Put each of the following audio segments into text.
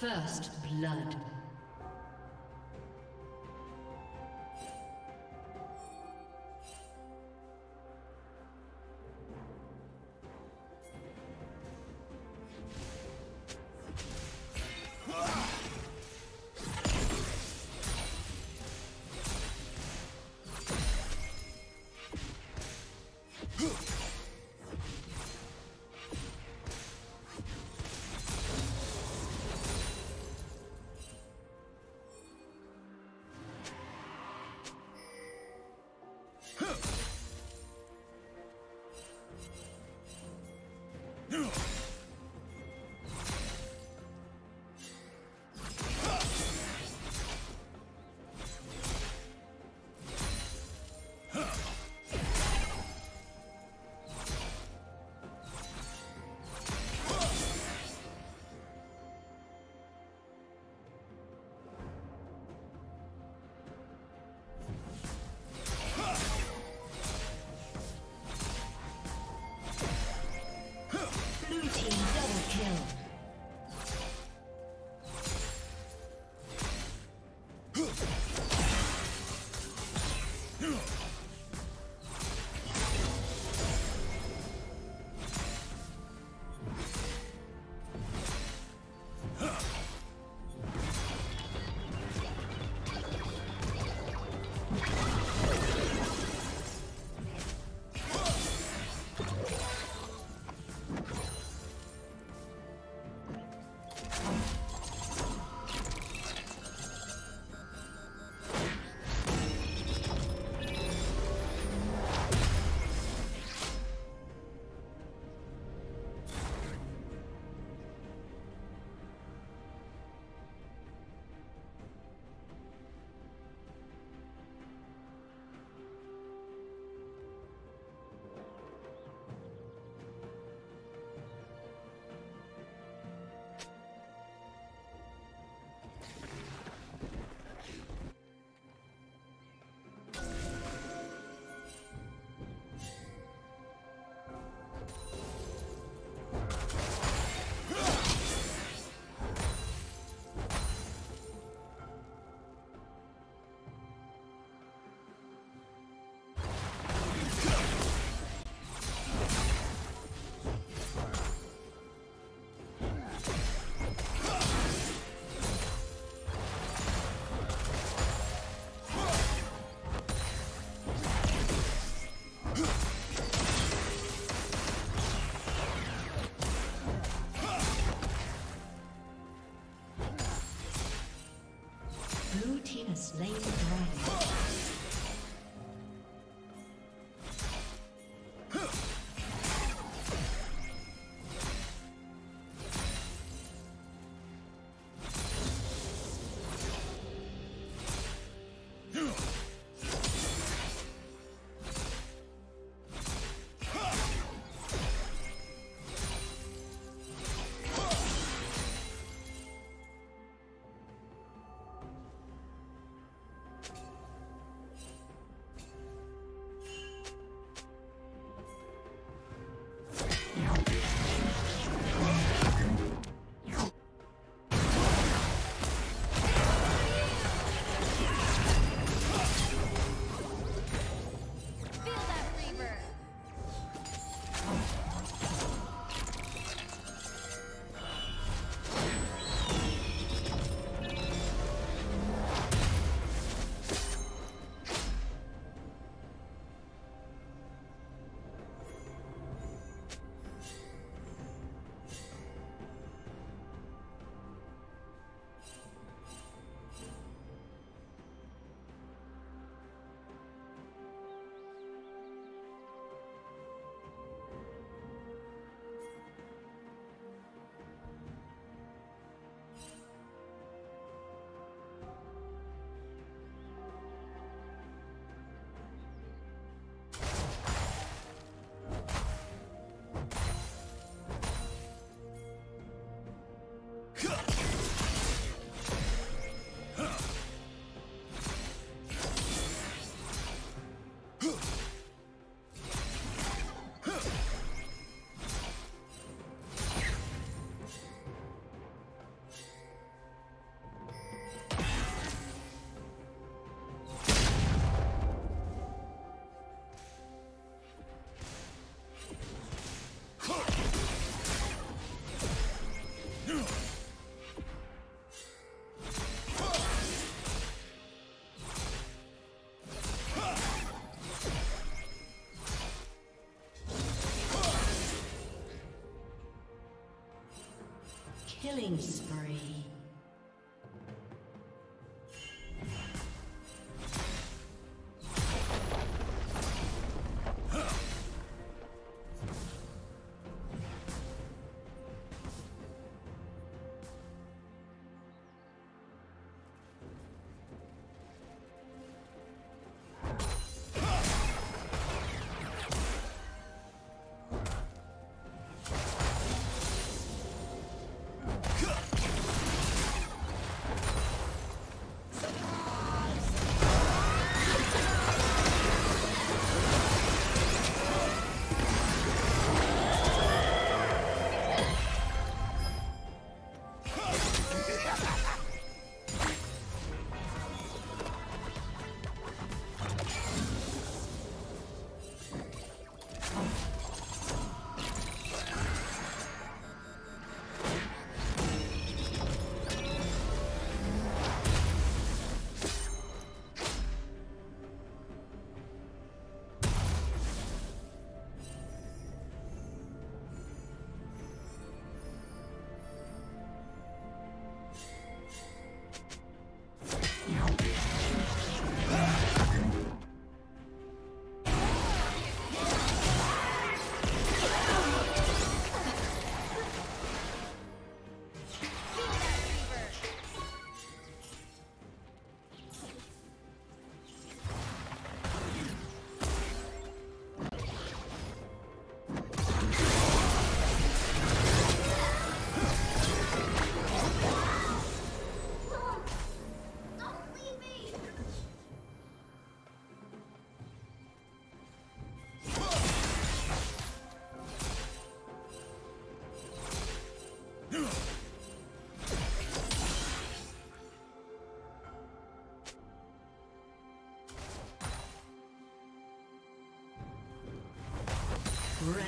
First blood. Slain Killing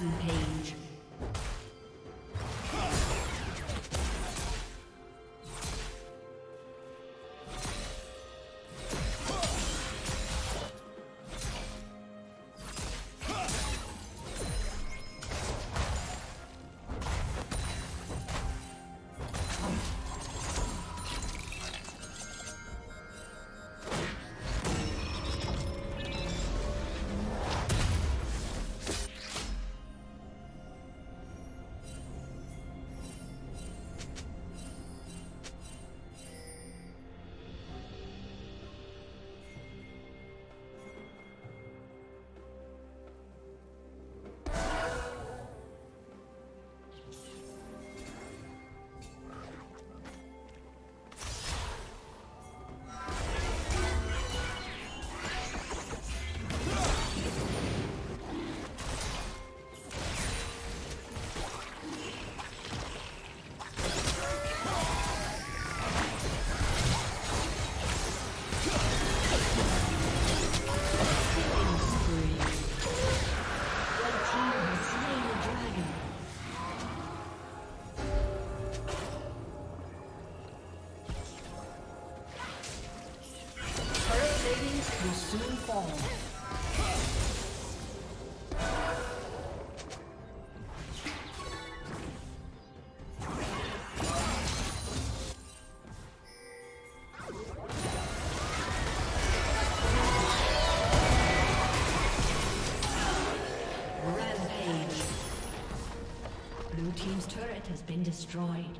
Rampage. Destroyed.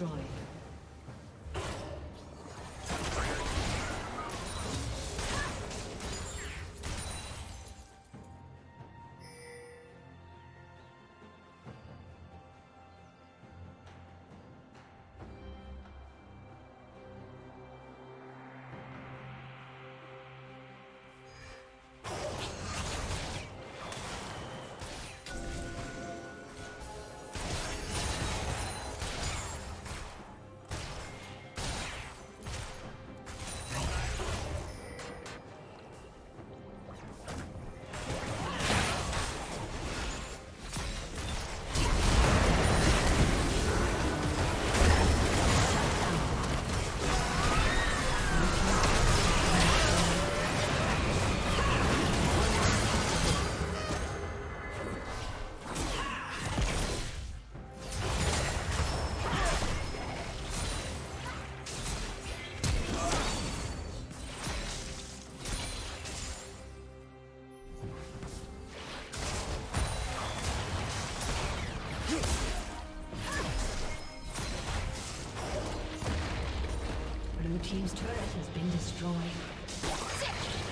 Destroyed. Team's turret has been destroyed. Sick.